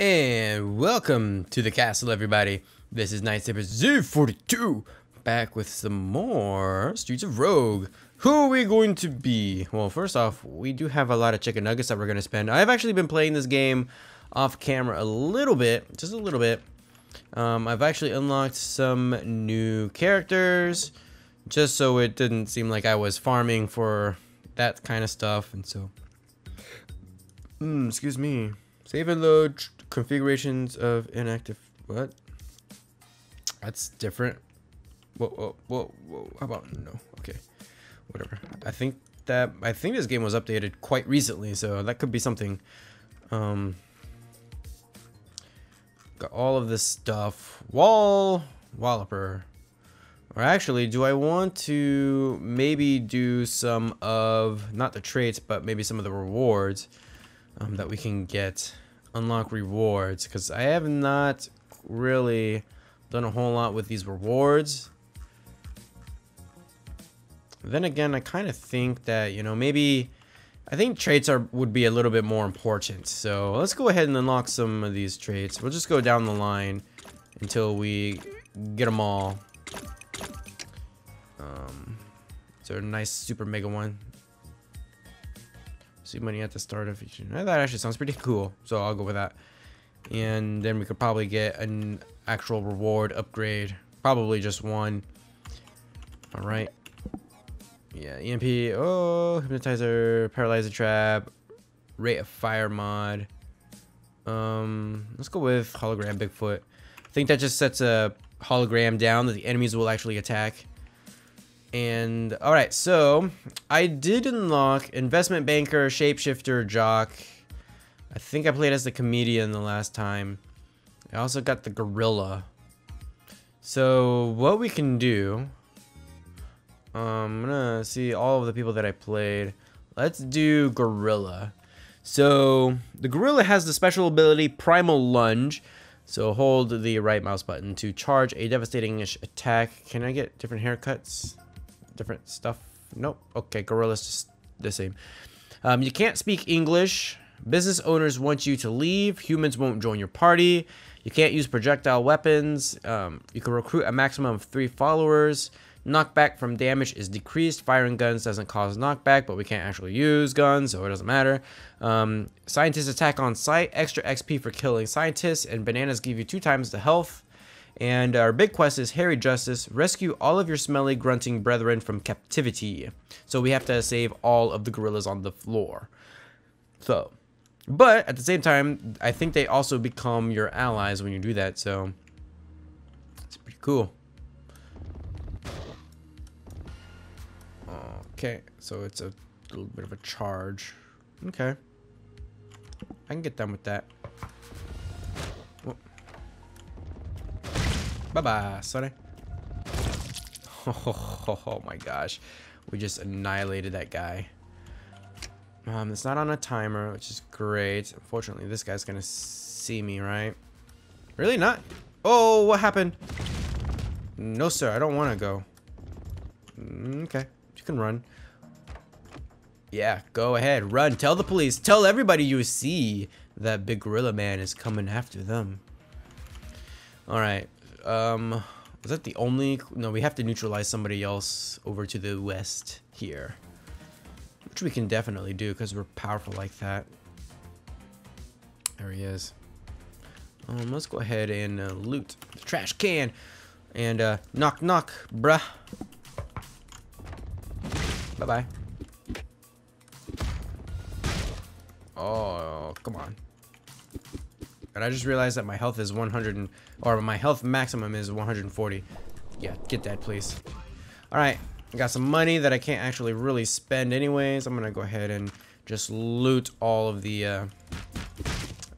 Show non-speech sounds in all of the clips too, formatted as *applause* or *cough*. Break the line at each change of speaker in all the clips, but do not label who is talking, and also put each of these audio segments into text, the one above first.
And welcome to the castle, everybody. This is Knightsaber Z42, back with some more Streets of Rogue. Who are we going to be? Well, first off, we do have a lot of chicken nuggets that we're going to spend. I've actually been playing this game off camera a little bit, just a little bit. Um, I've actually unlocked some new characters, just so it didn't seem like I was farming for that kind of stuff, and so... Mm, excuse me. Save and load configurations of inactive. What? That's different. Whoa, whoa, whoa, whoa. How about no? Okay, whatever. I think that I think this game was updated quite recently, so that could be something. Um, got all of this stuff. Wall Walloper. Or actually, do I want to maybe do some of not the traits, but maybe some of the rewards um, that we can get? Unlock rewards because I have not really done a whole lot with these rewards. Then again, I kind of think that, you know, maybe I think traits are would be a little bit more important. So let's go ahead and unlock some of these traits. We'll just go down the line until we get them all. Um, there a nice super mega one? See money at the start of each. That actually sounds pretty cool. So I'll go with that. And then we could probably get an actual reward upgrade. Probably just one. Alright. Yeah, EMP. Oh, Hypnotizer, Paralyzer Trap, Rate of Fire mod. Um, let's go with Hologram Bigfoot. I think that just sets a hologram down that the enemies will actually attack. And all right, so I did unlock investment banker, shapeshifter, jock. I think I played as the comedian the last time. I also got the gorilla. So what we can do, um, I'm gonna see all of the people that I played. Let's do gorilla. So the gorilla has the special ability primal lunge. So hold the right mouse button to charge a devastating attack. Can I get different haircuts? Different stuff? Nope. Okay, Gorilla's just the same. Um, you can't speak English. Business owners want you to leave. Humans won't join your party. You can't use projectile weapons. Um, you can recruit a maximum of three followers. Knockback from damage is decreased. Firing guns doesn't cause knockback, but we can't actually use guns, so it doesn't matter. Um, scientists attack on sight. Extra XP for killing scientists, and bananas give you two times the health. And our big quest is Harry Justice, rescue all of your smelly, grunting brethren from captivity. So we have to save all of the gorillas on the floor. So, but at the same time, I think they also become your allies when you do that, so it's pretty cool. Okay, so it's a little bit of a charge. Okay. I can get done with that. Bye-bye, Sonny. Oh, *laughs* oh, my gosh. We just annihilated that guy. Um, it's not on a timer, which is great. Unfortunately, this guy's gonna see me, right? Really not? Oh, what happened? No, sir, I don't want to go. Mm, okay, you can run. Yeah, go ahead, run. Tell the police. Tell everybody you see that big gorilla man is coming after them. All right, um, was that the only? No, we have to neutralize somebody else over to the west here. Which we can definitely do because we're powerful like that. There he is. Um, let's go ahead and uh, loot the trash can. And uh, knock knock, bruh. Bye-bye. Oh, come on. And I just realized that my health is 100 and, or my health maximum is 140. Yeah, get that, please. All right, I got some money that I can't actually really spend anyways. I'm gonna go ahead and just loot all of the, uh,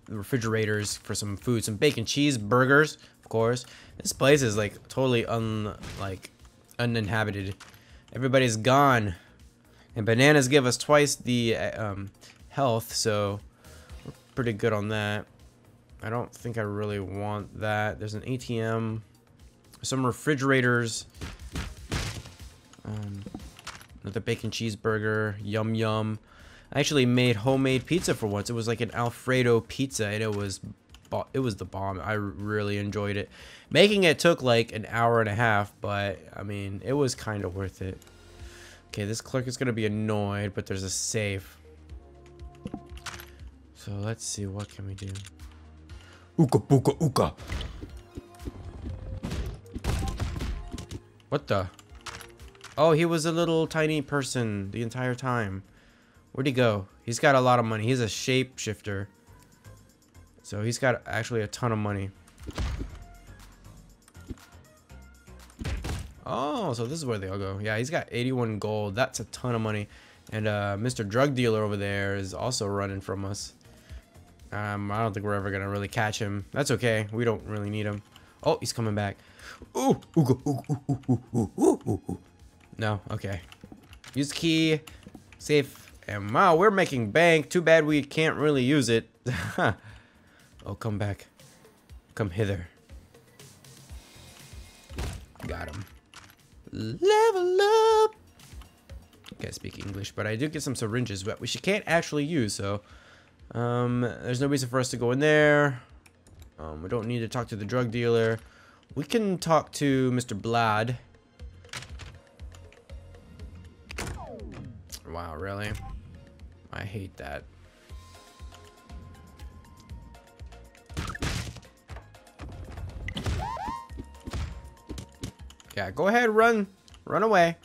refrigerators for some food, some bacon cheeseburgers, of course. This place is like totally un, like, uninhabited. Everybody's gone. And bananas give us twice the uh, um, health, so we're pretty good on that. I don't think I really want that. There's an ATM, some refrigerators, um, another bacon cheeseburger, yum yum. I actually made homemade pizza for once. It was like an Alfredo pizza, and it was it was the bomb. I really enjoyed it. Making it took like an hour and a half, but I mean, it was kind of worth it. Okay, this clerk is gonna be annoyed, but there's a safe. So let's see, what can we do? Ooka booka ooka. What the? Oh, he was a little tiny person the entire time. Where'd he go? He's got a lot of money. He's a shapeshifter. So he's got actually a ton of money. Oh, so this is where they all go. Yeah, he's got 81 gold. That's a ton of money. And uh, Mr. Drug Dealer over there is also running from us. Um, I don't think we're ever to really catch him. That's okay. We don't really need him. Oh, he's coming back. Ooh, ooh, ooh, ooh, ooh, ooh, ooh, ooh. No, okay. Use key. Safe. And wow, we're making bank. Too bad we can't really use it. *laughs* oh, come back. Come hither. Got him. Level up. Can't speak English, but I do get some syringes, but which you can't actually use, so... Um, there's no reason for us to go in there. Um, we don't need to talk to the drug dealer. We can talk to Mr. Blad. Wow, really? I hate that. Yeah, go ahead, run. Run away.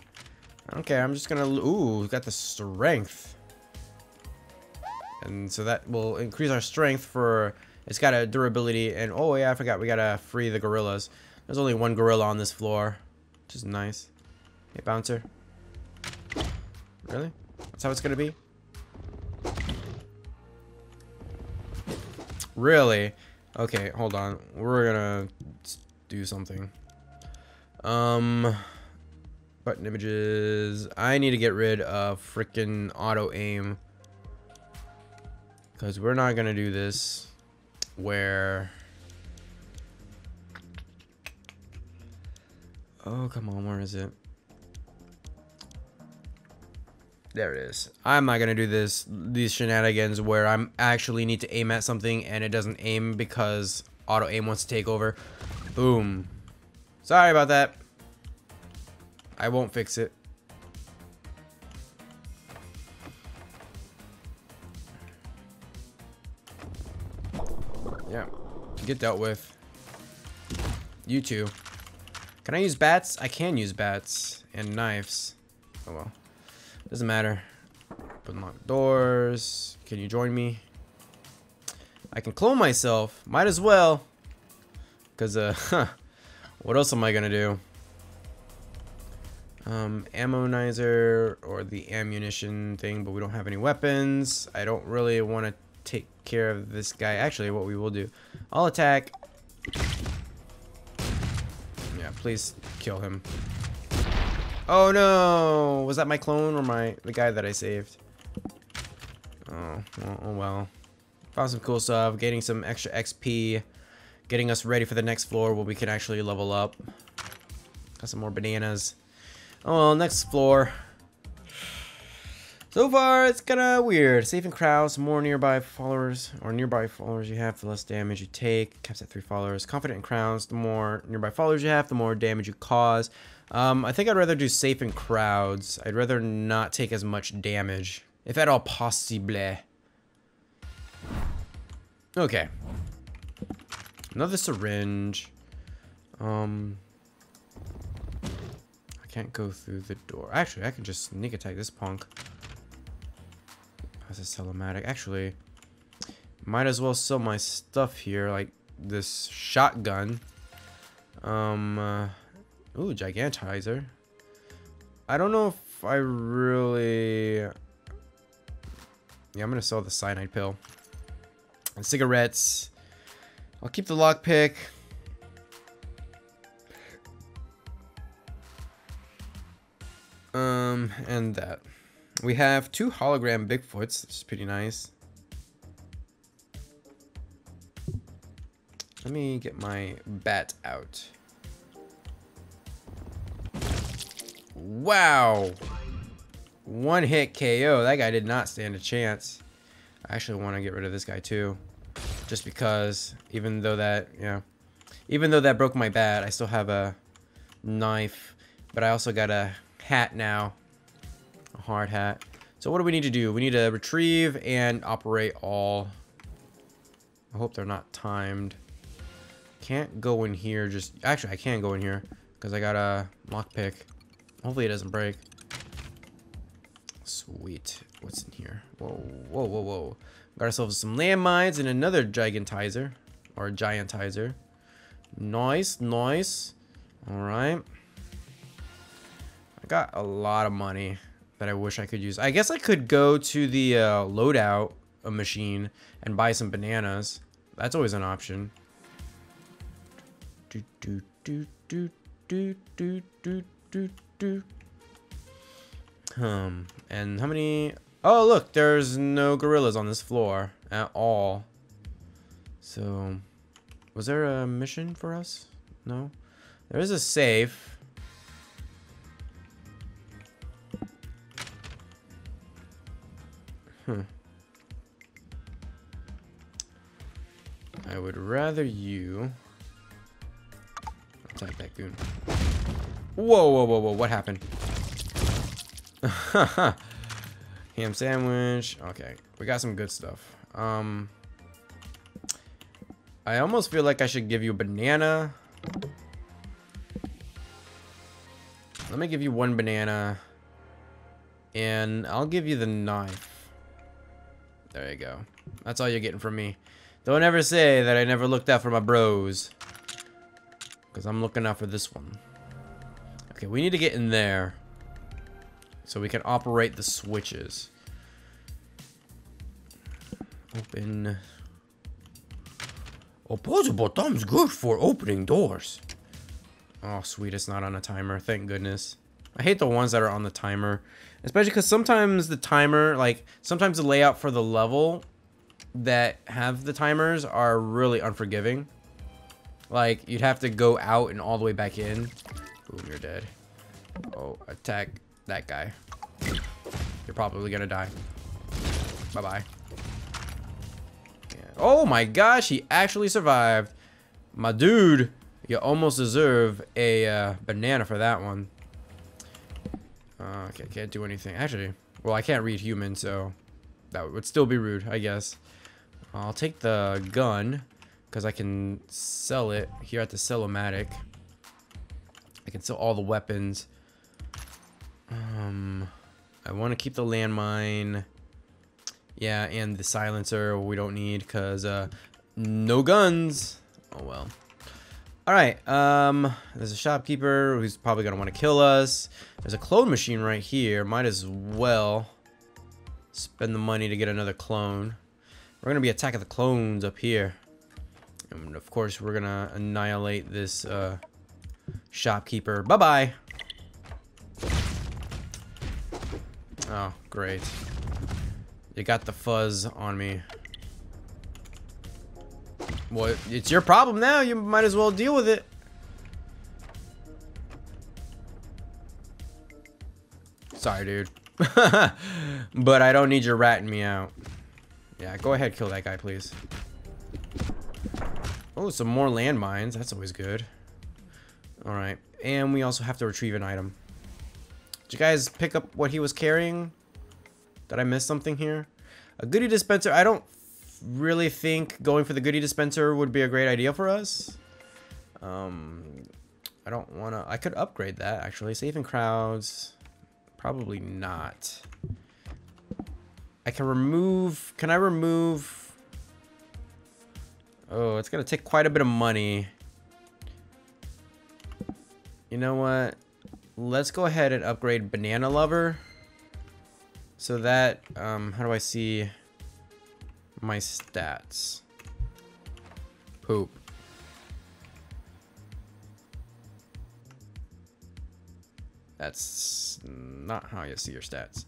I don't care, I'm just gonna... Ooh, got the strength. And so that will increase our strength for it's got a durability, and oh yeah, I forgot, we gotta free the gorillas. There's only one gorilla on this floor, which is nice. Hey, bouncer. Really? That's how it's gonna be? Really? Okay, hold on. We're gonna do something. Um, button images. I need to get rid of freaking auto aim. Because we're not gonna do this where oh come on where is it? There it is. I'm not gonna do this these shenanigans where i'm actually need to aim at something and it doesn't aim because auto aim wants to take over. Boom. Sorry about that. I won't fix it Yeah. Get dealt with. You too. Can I use bats? I can use bats. And knives. Oh well. Doesn't matter. Unlock doors. Can you join me? I can clone myself. Might as well. Because, uh, *laughs* huh. What else am I going to do? Um, ammonizer or the ammunition thing, but we don't have any weapons. I don't really want to take care of this guy. Actually, what we will do, I'll attack. Yeah, please kill him. Oh no! Was that my clone or my the guy that I saved? Oh, well, oh well. Found some cool stuff, getting some extra XP, getting us ready for the next floor where we can actually level up. Got some more bananas. Oh well, next floor. So far, it's kind of weird. Safe in crowds, more nearby followers, or nearby followers you have, the less damage you take. Caps at three followers. Confident in crowds, the more nearby followers you have, the more damage you cause. Um, I think I'd rather do safe in crowds. I'd rather not take as much damage, if at all possible. Okay. Another syringe. Um, I can't go through the door. Actually, I can just sneak attack this punk. How's a telematic? Actually, might as well sell my stuff here, like this shotgun. Um, uh, ooh, gigantizer. I don't know if I really... Yeah, I'm gonna sell the cyanide pill. And cigarettes. I'll keep the lockpick. Um, and that. We have two hologram Bigfoots, which is pretty nice. Let me get my bat out. Wow. One hit KO. That guy did not stand a chance. I actually want to get rid of this guy too. Just because, even though that, yeah, even though that broke my bat, I still have a knife. But I also got a hat now. A hard hat. So what do we need to do? We need to retrieve and operate all. I hope they're not timed. Can't go in here just... Actually, I can go in here. Because I got a lockpick. Hopefully it doesn't break. Sweet. What's in here? Whoa, whoa, whoa, whoa. Got ourselves some landmines and another gigantizer. Or giantizer. Nice, nice. Alright. I got a lot of money that I wish I could use. I guess I could go to the uh, loadout machine and buy some bananas. That's always an option. Do, do, do, do, do, do, do, do, do. Um, and how many... Oh, look, there's no gorillas on this floor at all. So, was there a mission for us? No? There is a safe. Hmm. I would rather you attack that goon. Whoa, whoa, whoa, whoa, what happened? *laughs* Ham sandwich. Okay, we got some good stuff. Um, I almost feel like I should give you a banana. Let me give you one banana. And I'll give you the knife. There you go. That's all you're getting from me. Don't ever say that I never looked out for my bros. Because I'm looking out for this one. Okay, we need to get in there. So we can operate the switches. Open. Oh, Opposable thumb's good for opening doors. Oh, sweet. It's not on a timer. Thank goodness. I hate the ones that are on the timer. Especially because sometimes the timer, like, sometimes the layout for the level that have the timers are really unforgiving. Like, you'd have to go out and all the way back in. Boom, you're dead. Oh, attack that guy. You're probably gonna die. Bye-bye. Yeah. Oh my gosh, he actually survived. My dude, you almost deserve a uh, banana for that one. Uh, okay, can't do anything. Actually, well, I can't read human, so that would still be rude, I guess. I'll take the gun, because I can sell it here at the Sell-O-Matic. I can sell all the weapons. Um, I want to keep the landmine. Yeah, and the silencer we don't need because uh, no guns. Oh well. All right. Um, there's a shopkeeper who's probably gonna want to kill us. There's a clone machine right here. Might as well spend the money to get another clone. We're gonna be attacking the clones up here, and of course we're gonna annihilate this uh, shopkeeper. Bye bye. Oh, great. You got the fuzz on me. Well, it's your problem now. You might as well deal with it. Sorry, dude. *laughs* but I don't need you ratting me out. Yeah, go ahead, kill that guy, please. Oh, some more landmines. That's always good. Alright. And we also have to retrieve an item. Did you guys pick up what he was carrying? Did I miss something here? A goodie dispenser. I don't really think going for the goodie dispenser would be a great idea for us. Um, I don't want to... I could upgrade that, actually. Saving crowds. Probably not. I can remove... Can I remove... Oh, it's going to take quite a bit of money. You know what? let's go ahead and upgrade Banana Lover. So that, um, how do I see my stats? Poop. That's not how you see your stats.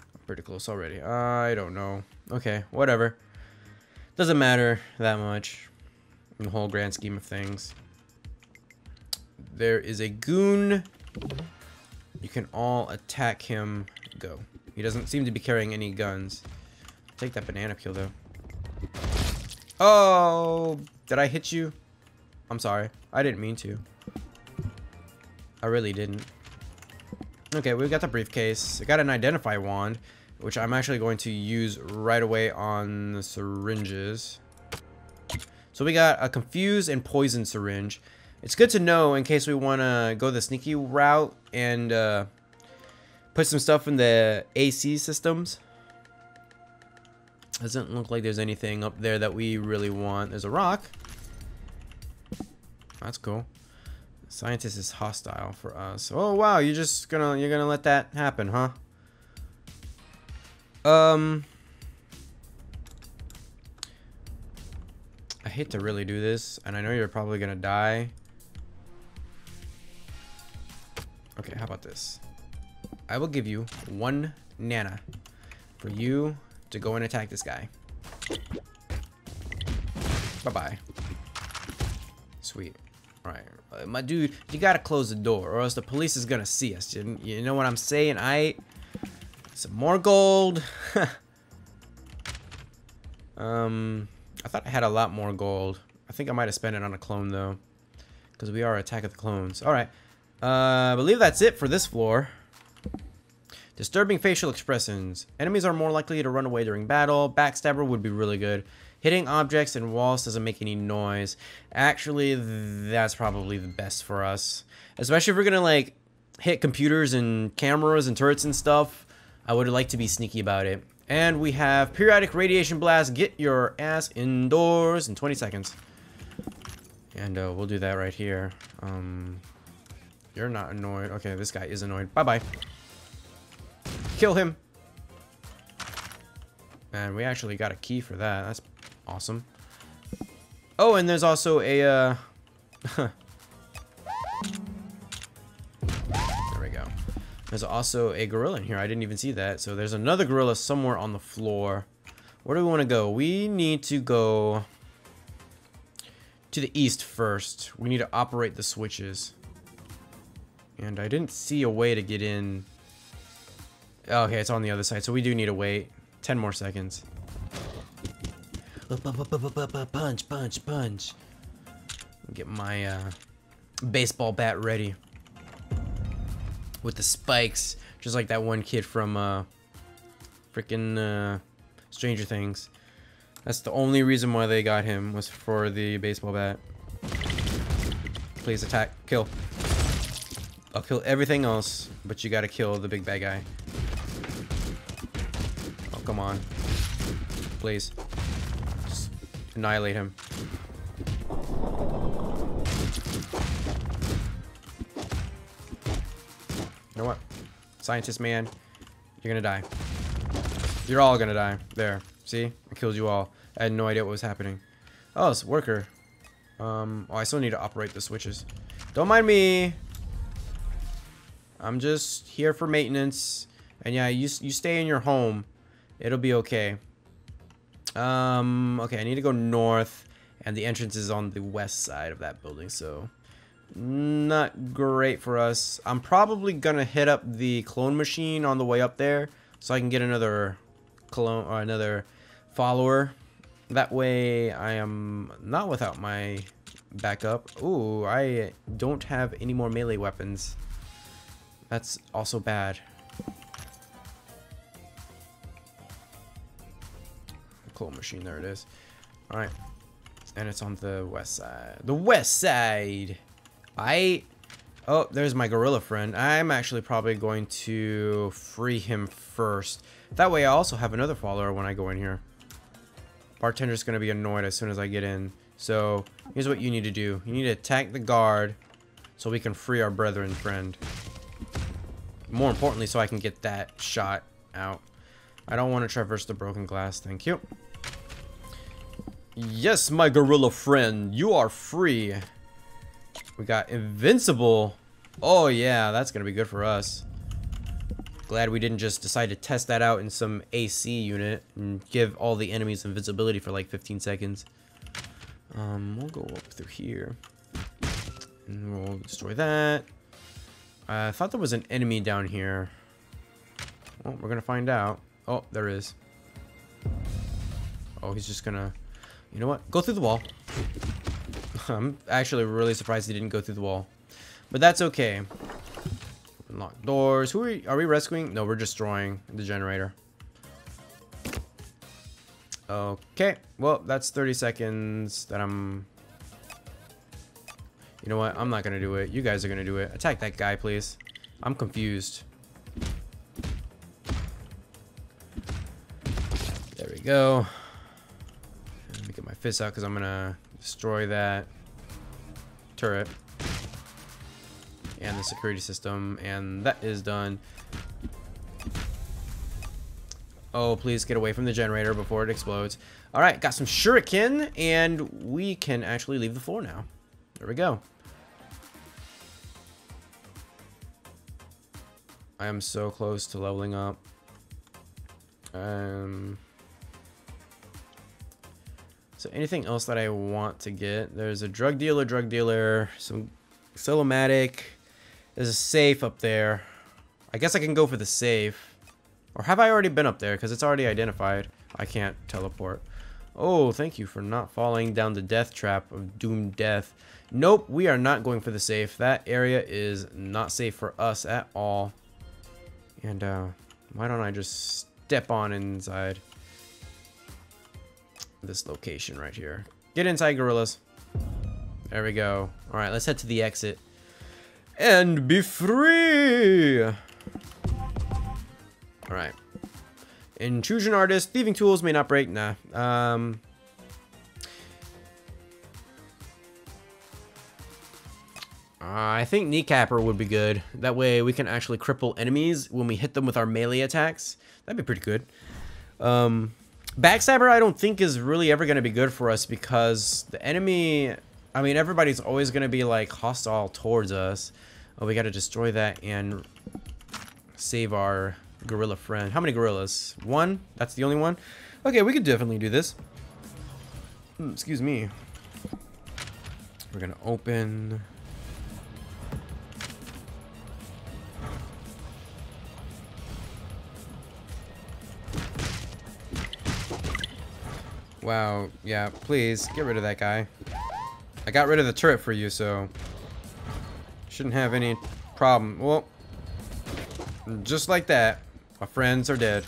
I'm pretty close already. I don't know. Okay, whatever. Doesn't matter that much in the whole grand scheme of things. There is a goon you can all attack him. Go. He doesn't seem to be carrying any guns. Take that banana peel, though. Oh, did I hit you? I'm sorry. I didn't mean to. I really didn't. Okay, we've got the briefcase. I got an identify wand, which I'm actually going to use right away on the syringes. So we got a confused and poison syringe. It's good to know in case we want to go the sneaky route and uh, put some stuff in the AC systems. Doesn't look like there's anything up there that we really want. There's a rock. That's cool. Scientist is hostile for us. Oh wow, you're just gonna you're gonna let that happen, huh? Um I hate to really do this, and I know you're probably gonna die. Okay, how about this? I will give you one nana for you to go and attack this guy. Bye-bye. Sweet. Alright. Uh, my dude, you gotta close the door or else the police is gonna see us. You, you know what I'm saying? I... Some more gold. *laughs* um... I thought I had a lot more gold. I think I might have spent it on a clone, though. Because we are Attack of the Clones. Alright. Uh, I believe that's it for this floor. Disturbing facial expressions. Enemies are more likely to run away during battle. Backstabber would be really good. Hitting objects and walls doesn't make any noise. Actually, that's probably the best for us. Especially if we're gonna, like, hit computers and cameras and turrets and stuff. I would like to be sneaky about it. And we have periodic radiation blast. Get your ass indoors in 20 seconds. And uh, we'll do that right here. Um, you're not annoyed. Okay, this guy is annoyed. Bye-bye. Kill him. And we actually got a key for that. That's awesome. Oh, and there's also a, uh... *laughs* There we go. There's also a gorilla in here. I didn't even see that. So there's another gorilla somewhere on the floor. Where do we want to go? We need to go to the east first. We need to operate the switches. And I didn't see a way to get in. Okay, it's on the other side. So we do need to wait 10 more seconds. Punch, punch, punch. Get my uh, baseball bat ready with the spikes, just like that one kid from uh, freaking uh, Stranger Things. That's the only reason why they got him was for the baseball bat. Please attack, kill. I'll kill everything else, but you gotta kill the big bad guy. Come on. Please. Just annihilate him. You know what? Scientist man, you're gonna die. You're all gonna die. There. See? I killed you all. I had no idea what was happening. Oh, it's worker. Um, oh, I still need to operate the switches. Don't mind me. I'm just here for maintenance. And yeah, you, you stay in your home. It'll be okay. Um, okay, I need to go north. And the entrance is on the west side of that building, so not great for us. I'm probably gonna hit up the clone machine on the way up there so I can get another clone or another follower. That way I am not without my backup. Ooh, I don't have any more melee weapons. That's also bad. Clone machine, there it is. Alright. And it's on the west side. The west side! I... Oh, there's my gorilla friend. I'm actually probably going to free him first. That way I also have another follower when I go in here. Bartender's going to be annoyed as soon as I get in. So, here's what you need to do. You need to attack the guard so we can free our brethren friend. More importantly, so I can get that shot out. I don't want to traverse the broken glass. Thank you. Yes, my gorilla friend. You are free. We got Invincible. Oh, yeah, that's to be good for us. Glad we didn't just decide to test that out in some AC unit and give all the enemies invincibility for like 15 seconds. Um, we'll go up through here. And we'll destroy that. I thought there was an enemy down here. Well, we're to find out. Oh, there is. Oh, he's just to You know what? Go through the wall. *laughs* I'm actually really surprised he didn't go through the wall. But that's okay. Lock doors. Who are we, are we rescuing? No, we're destroying the generator. Okay. Well, that's 30 seconds that I'm... You know what? I'm not going to do it. You guys are going to do it. Attack that guy, please. I'm confused. There we go. Fist out because I'm going to destroy that turret and the security system and that is done. Oh please get away from the generator before it explodes. All right got some shuriken and we can actually leave the floor now. There we go. I am so close to leveling up. Um so anything else that I want to get? There's a drug dealer, drug dealer, some Sell-O-Matic. There's a safe up there. I guess I can go for the safe. Or have I already been up there? Because it's already identified. I can't teleport. Oh, thank you for not falling down the death trap of doomed death. Nope, we are not going for the safe. That area is not safe for us at all. And uh, why don't I just step on inside? This location right here. Get inside, gorillas. There we go. All right, let's head to the exit. And be free! All right. Intrusion artist. Thieving tools may not break. Nah. Um... I think kneecapper would be good. That way we can actually cripple enemies when we hit them with our melee attacks. That'd be pretty good. Um, Backstabber, I don't think is really ever going to be good for us because the enemy... I mean, everybody's always going to be, like, hostile towards us. Oh, we got to destroy that and save our gorilla friend. How many gorillas? One? That's the only one? Okay, we could definitely do this. Hmm, excuse me. We're going to open... Wow, yeah, please, get rid of that guy. I got rid of the turret for you, so... Shouldn't have any problem. Well, just like that, my friends are dead.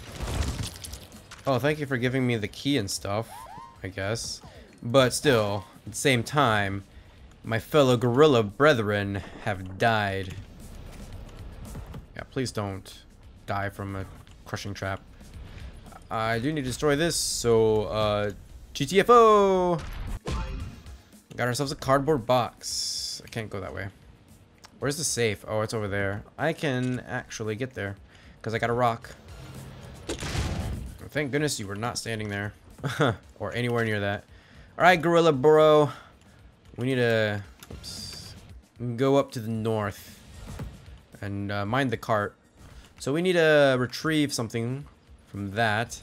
Oh, thank you for giving me the key and stuff, I guess. But still, at the same time, my fellow gorilla brethren have died. Yeah, please don't die from a crushing trap. I do need to destroy this, so, uh, GTFO! Got ourselves a cardboard box. I can't go that way. Where's the safe? Oh, it's over there. I can actually get there because I got a rock. Thank goodness you were not standing there *laughs* or anywhere near that. All right, Gorilla Bro. We need to oops, go up to the north and uh, mind the cart. So we need to retrieve something from that.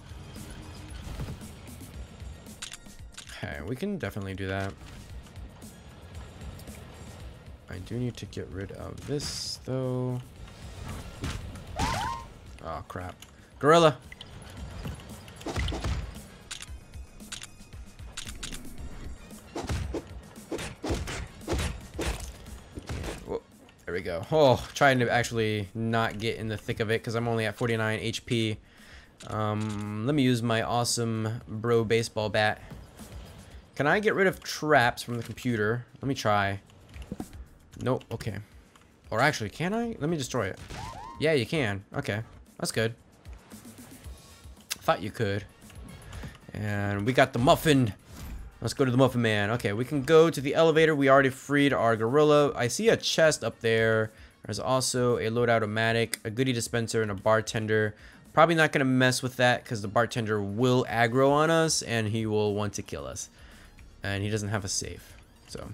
We can definitely do that. I do need to get rid of this, though. Oh, crap. Gorilla! there we go. Oh, trying to actually not get in the thick of it because I'm only at 49 HP. Um, let me use my awesome bro baseball bat. Can I get rid of traps from the computer? Let me try. Nope, okay. Or actually, can I? Let me destroy it. Yeah, you can. Okay, that's good. Thought you could. And we got the muffin. Let's go to the muffin man. Okay, we can go to the elevator. We already freed our gorilla. I see a chest up there. There's also a loadout-o-matic, a goodie dispenser, and a bartender. Probably not going to mess with that because the bartender will aggro on us and he will want to kill us and he doesn't have a safe. So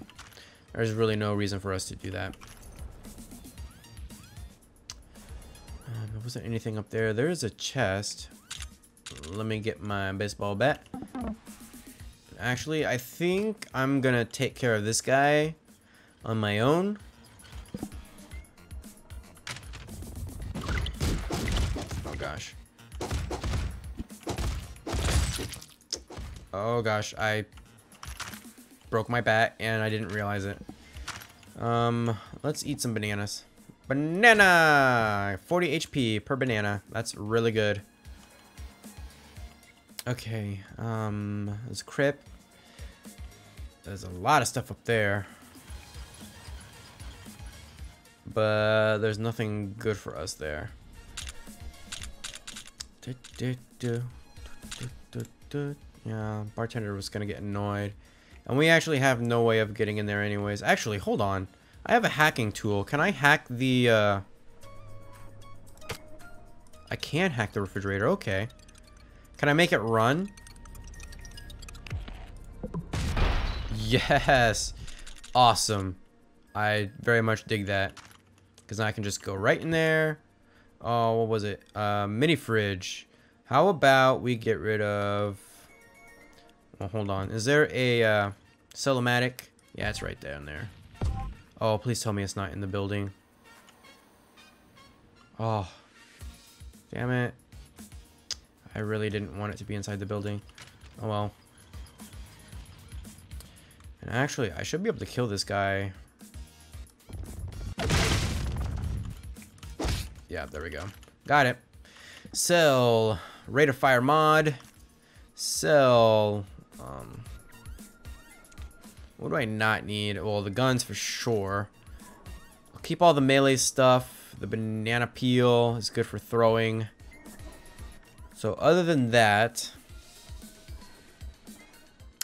there's really no reason for us to do that. Um, wasn't anything up there. There is a chest. Let me get my baseball bat. Actually, I think I'm gonna take care of this guy on my own. Oh gosh. Oh gosh, I broke my bat and I didn't realize it. Um, let's eat some bananas. Banana! 40 HP per banana. That's really good. Okay, um, there's a crypt. There's a lot of stuff up there. But there's nothing good for us there. Yeah, bartender was gonna get annoyed. And we actually have no way of getting in there anyways. Actually, hold on. I have a hacking tool. Can I hack the, uh... I can hack the refrigerator. Okay. Can I make it run? Yes. Awesome. I very much dig that. Because now I can just go right in there. Oh, what was it? Uh, mini fridge. How about we get rid of... Well, hold on. Is there a uh, Sell-O-Matic? Yeah, it's right down there. Oh, please tell me it's not in the building. Oh. Damn it. I really didn't want it to be inside the building. Oh well. And actually, I should be able to kill this guy. Yeah, there we go. Got it. Sell rate of fire mod. Sell um what do I not need? Well, the guns for sure. I'll keep all the melee stuff. The banana peel is good for throwing. So other than that,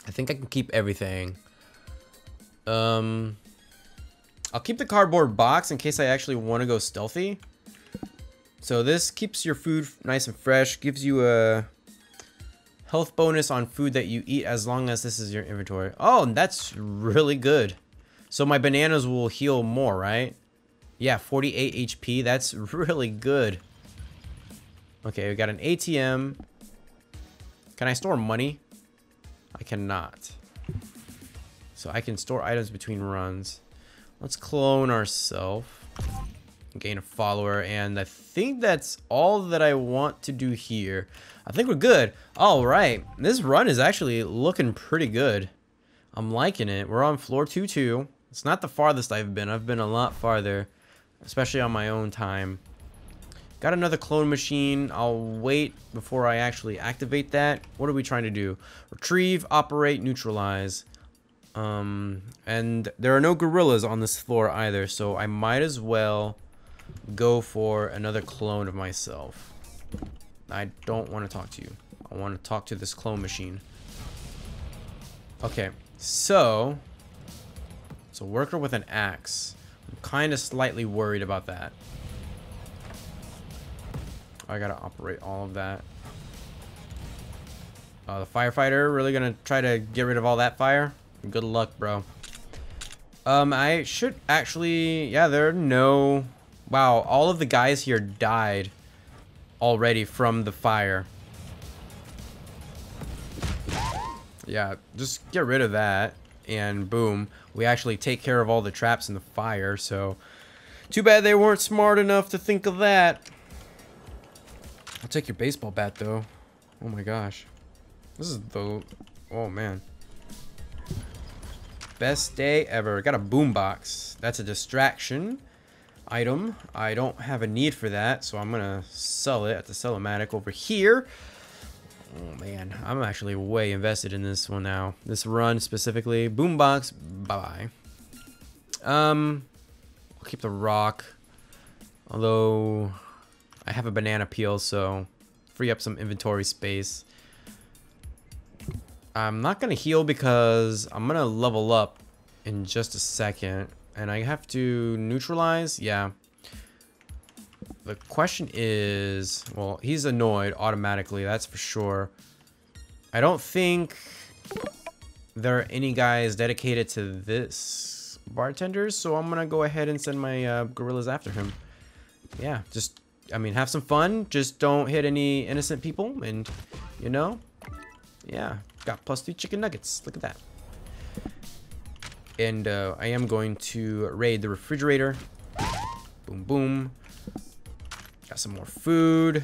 I think I can keep everything. Um, I'll keep the cardboard box in case I actually want to go stealthy. So this keeps your food nice and fresh, gives you a health bonus on food that you eat as long as this is your inventory. Oh, and that's really good. So my bananas will heal more, right? Yeah, 48 HP. That's *laughs* really good. Okay, we got an ATM. Can I store money? I cannot. So I can store items between runs. Let's clone ourselves. Gain a follower. And I think that's all that I want to do here. I think we're good. All right. This run is actually looking pretty good. I'm liking it. We're on floor 2-2. It's not the farthest I've been. I've been a lot farther. Especially on my own time. Got another clone machine. I'll wait before I actually activate that. What are we trying to do? Retrieve, operate, neutralize. Um, and there are no gorillas on this floor either, so I might as well go for another clone of myself. I don't want to talk to you. I want to talk to this clone machine. Okay, so... It's a worker with an axe. I'm kind of slightly worried about that. I gotta operate all of that. Uh, the firefighter really gonna try to get rid of all that fire? Good luck, bro. Um, I should actually... Yeah, there are no... Wow, all of the guys here died already from the fire. Yeah, just get rid of that. And boom, we actually take care of all the traps in the fire, so... Too bad they weren't smart enough to think of that. I'll take your baseball bat, though. Oh my gosh. This is the... Oh, man. Best day ever. Got a boombox. That's a distraction item. I don't have a need for that, so I'm going to sell it at the Sell-O-Matic over here. Oh, man. I'm actually way invested in this one now. This run specifically. Boombox. Bye-bye. Um, I'll keep the rock. Although... I have a banana peel, so free up some inventory space. I'm not going to heal because I'm going to level up in just a second. And I have to neutralize? Yeah. The question is... Well, he's annoyed automatically, that's for sure. I don't think there are any guys dedicated to this bartenders, so I'm to go ahead and send my uh, gorillas after him. Yeah, just I mean, have some fun. Just don't hit any innocent people. And, you know, yeah, got plus three chicken nuggets. Look at that. And uh, I am going to raid the refrigerator. Boom, boom. Got some more food.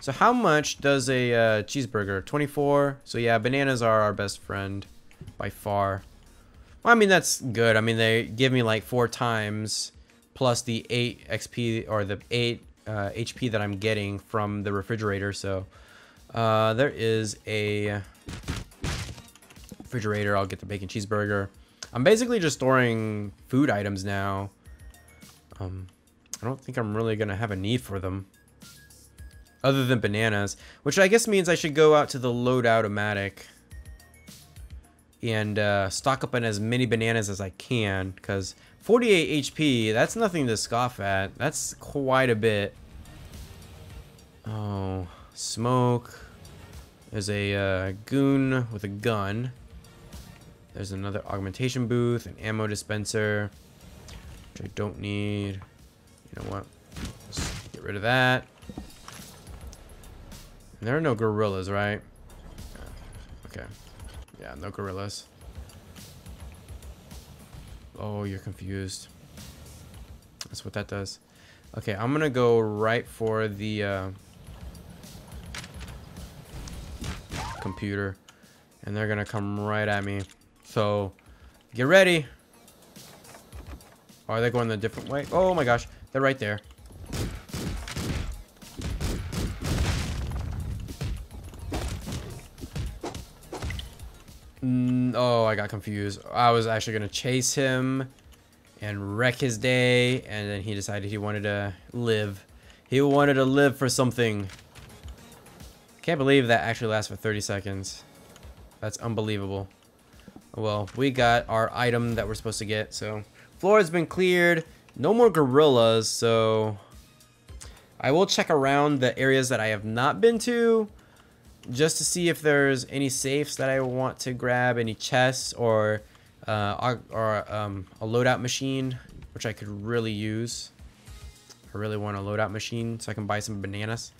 So how much does a uh, cheeseburger? 24. So yeah, bananas are our best friend by far. Well, I mean, that's good. I mean, they give me like four times plus the 8 XP or the 8 uh, HP that I'm getting from the refrigerator. So uh, there is a refrigerator. I'll get the bacon cheeseburger. I'm basically just storing food items now. Um, I don't think I'm really going to have a need for them. Other than bananas. Which I guess means I should go out to the loadout-o-matic. And uh, stock up on as many bananas as I can. Because 48 HP, that's nothing to scoff at. That's quite a bit. Oh, smoke. There's a uh, goon with a gun. There's another augmentation booth, an ammo dispenser, which I don't need. You know what? Let's get rid of that. And there are no gorillas, right? Okay. Yeah, no gorillas. Oh, you're confused. That's what that does. Okay, I'm gonna go right for the uh, computer. And they're gonna come right at me. So, get ready. Are they going the different way? Oh my gosh, they're right there. Mm, oh, I got confused. I was actually going to chase him and wreck his day, and then he decided he wanted to live. He wanted to live for something. Can't believe that actually lasts for 30 seconds. That's unbelievable. Well, we got our item that we're supposed to get, so... Floor has been cleared. No more gorillas, so... I will check around the areas that I have not been to just to see if there's any safes that I want to grab, any chests or uh, or um, a loadout machine, which I could really use. I really want a loadout machine so I can buy some bananas.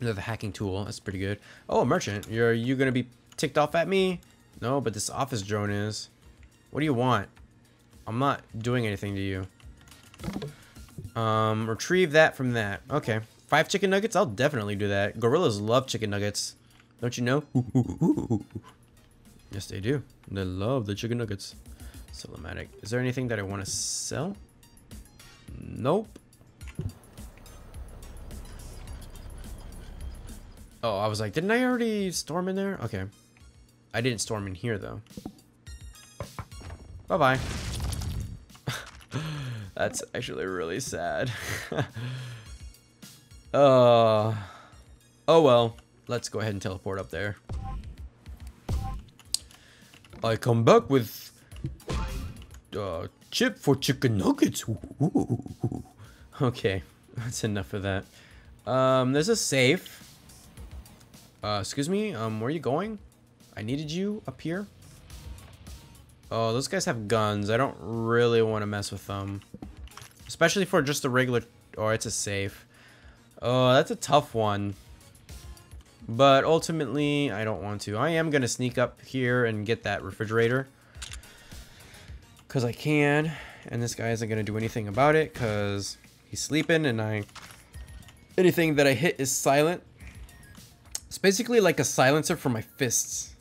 Another hacking tool, that's pretty good. Oh, a merchant, you're you gonna be ticked off at me? No, but this office drone is. What do you want? I'm not doing anything to you. Um, retrieve that from that. Okay. Five chicken nuggets? I'll definitely do that. Gorillas love chicken nuggets. Don't you know? yes, they do. They love the chicken nuggets. Sell-O-Matic. Is there anything that I want to sell? Nope. Oh, I was like, didn't I already storm in there? Okay. I didn't storm in here, though. Bye-bye. *laughs* That's actually really sad. *laughs* Uh, oh well. Let's go ahead and teleport up there. I come back with uh, chip for chicken nuggets. Ooh. Okay, *laughs* that's enough of that. Um, there's a safe. Uh, excuse me, um, where are you going? I needed you up here. Oh, those guys have guns. I don't really want to mess with them. Especially for just a regular... Or oh, it's a safe. Oh, that's a tough one. But ultimately, I don't want to. I am going to sneak up here and get that refrigerator. Because I can. And this guy isn't going to do anything about it because he's sleeping and I... Anything that I hit is silent. It's basically like a silencer for my fists.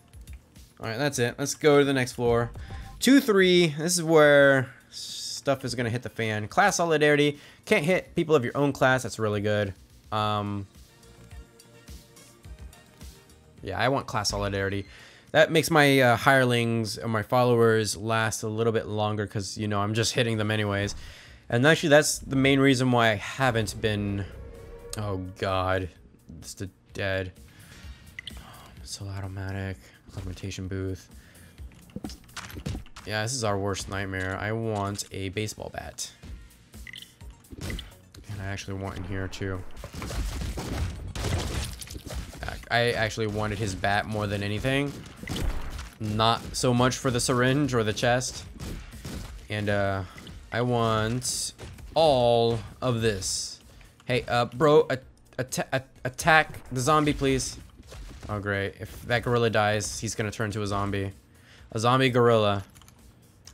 Alright, that's it. Let's go to the next floor. 2-3. This is where stuff is going to hit the fan. Class Solidarity. Can't hit people of your own class. That's really good. Um, yeah, I want class solidarity. That makes my uh, hirelings and my followers last a little bit longer because, you know, I'm just hitting them anyways. And actually, that's the main reason why I haven't been... Oh, God. It's the dead. Sell-O-Matic. Augmentation booth. Yeah, this is our worst nightmare. I want a baseball bat. And I actually want in here too. I actually wanted his bat more than anything. Not so much for the syringe or the chest. And uh, I want all of this. Hey, uh, bro, attack the zombie, please. Oh, great. If that gorilla dies, he's gonna turn to a zombie. A zombie gorilla.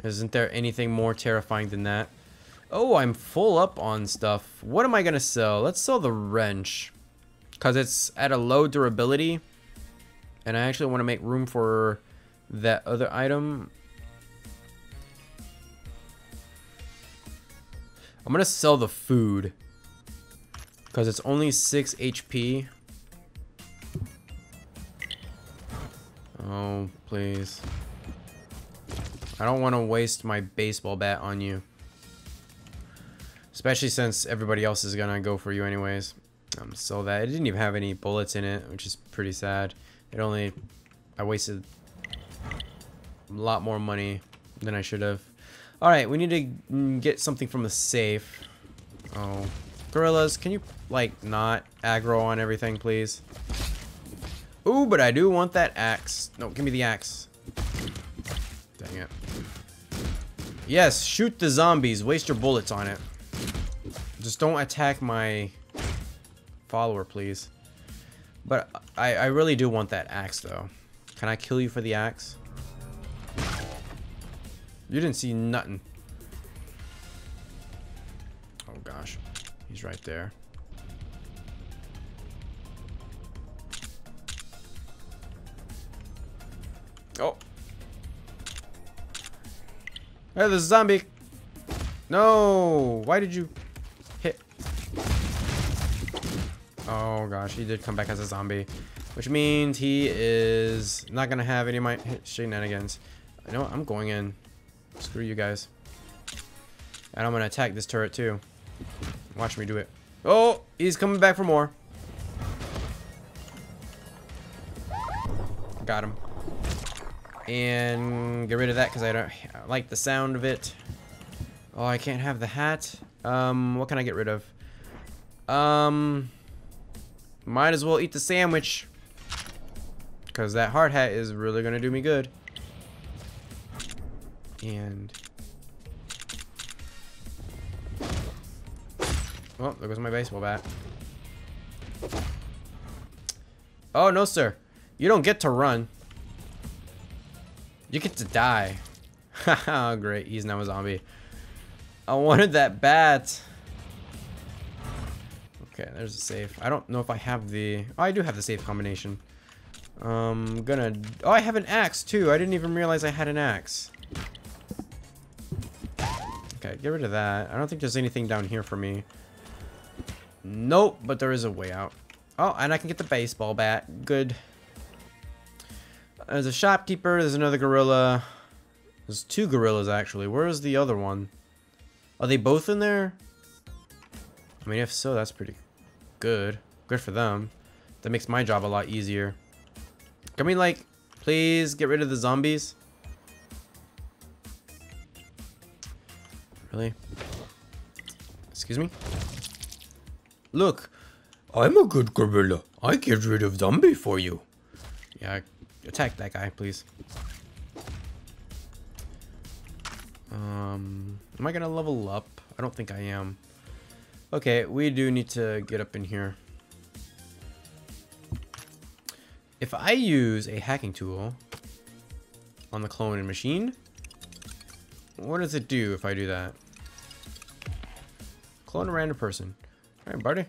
Isn't there anything more terrifying than that? Oh, I'm full up on stuff. What am I going to sell? Let's sell the wrench. Because it's at a low durability. And I actually want to make room for that other item. I'm gonna sell the food because it's only 6 HP. Oh, please. I don't want to waste my baseball bat on you. Especially since everybody else is gonna go for you anyways. Um, so that it didn't even have any bullets in it, which is pretty sad. It only, I wasted a lot more money than I should have. All right, we need to get something from the safe. Oh, gorillas, can you like not aggro on everything, please? Ooh, but I do want that axe. No, give me the axe. Dang it. Yes, shoot the zombies. Waste your bullets on it. Just don't attack my follower, please. But I, I really do want that axe, though. Can I kill you for the axe? You didn't see nothing. Oh, gosh. He's right there. Hey, there's a zombie. No. Why did you hit? Oh gosh, he did come back as a zombie. Which means he is not to have any of my shenanigans. I know what? I'm going in. Screw you guys. And I'm to attack this turret too. Watch me do it. Oh, he's coming back for more. Got him and get rid of that because I don't I like the sound of it. Oh, I can't have the hat. Um, what can I get rid of? Um, might as well eat the sandwich because that hard hat is really gonna do me good. And oh, there goes my baseball bat. Oh no, sir, you don't get to run. You get to die. Haha, *laughs* great. He's now a zombie. I wanted that bat. Okay, there's a safe. I don't know if I have the... Oh, I do have the safe combination. Um, gonna... Oh, I have an axe, too. I didn't even realize I had an axe. Okay, get rid of that. I don't think there's anything down here for me. Nope, but there is a way out. Oh, and I can get the baseball bat. Good. There's a shopkeeper. There's another gorilla. There's two gorillas, actually. Where is the other one? Are they both in there? I mean, if so, that's pretty good. Good for them. That makes my job a lot easier. Can we, like, please get rid of the zombies? Really? Excuse me? Look, I'm a good gorilla. I get rid of zombie for you. Yeah, Attack that guy, please. Um, am I gonna level up? I don't think I am. Okay, we do need to get up in here. If I use a hacking tool on the cloning machine, what does it do if I do that? Clone a random person. Alright, buddy.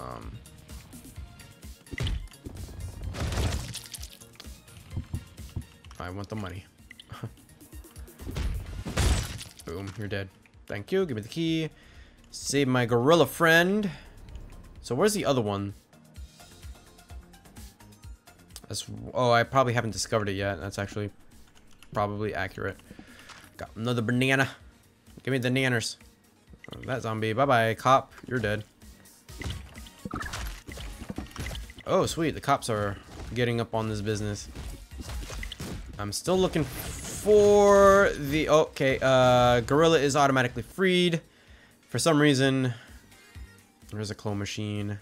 Um, I want the money. *laughs* Boom, you're dead. Thank you. Give me the key. Save my gorilla friend. So where's the other one? That's, oh, I probably haven't discovered it yet. That's actually probably accurate. Got another banana. Give me the nanners. That zombie. Bye-bye, cop. You're dead. Oh, sweet. The cops are getting up on this business. I'm still looking for the... Okay, uh, Gorilla is automatically freed. For some reason, there's a clone machine.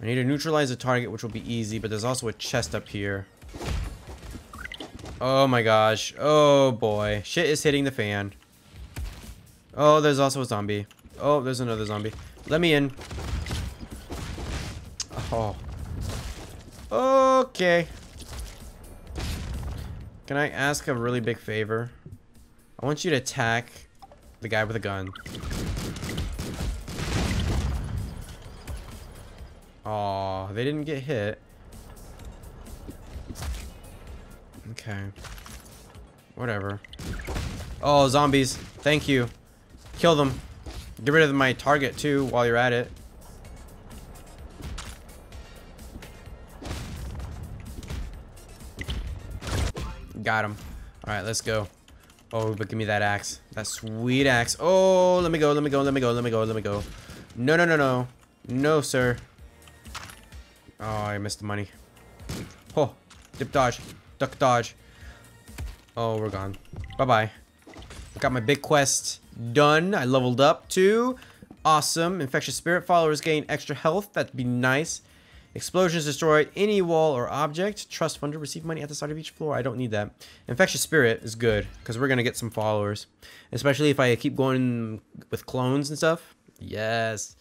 I need to neutralize the target, which will be easy, but there's also a chest up here. Oh my gosh. Oh boy. Shit is hitting the fan. Oh, there's also a zombie. Oh, there's another zombie. Let me in. Oh. Okay. Can I ask a really big favor? I want you to attack the guy with a gun. Oh, they didn't get hit. Okay. Whatever. Oh, zombies. Thank you. Kill them. Get rid of my target, too, while you're at it. Got him. Alright, let's go. Oh, but give me that axe. That sweet axe. Oh, let me go, let me go, let me go, let me go, let me go. No, no, no, no. No, sir. Oh, I missed the money. Oh, dip dodge. Duck dodge. Oh, we're gone. Bye-bye. Got my big quest done. I leveled up too. Awesome. Infectious spirit followers gain extra health. That'd be nice. Explosions destroy any wall or object. Trust funder receive money at the start of each floor. I don't need that. Infectious spirit is good because we're gonna get some followers, especially if I keep going with clones and stuff. Yes.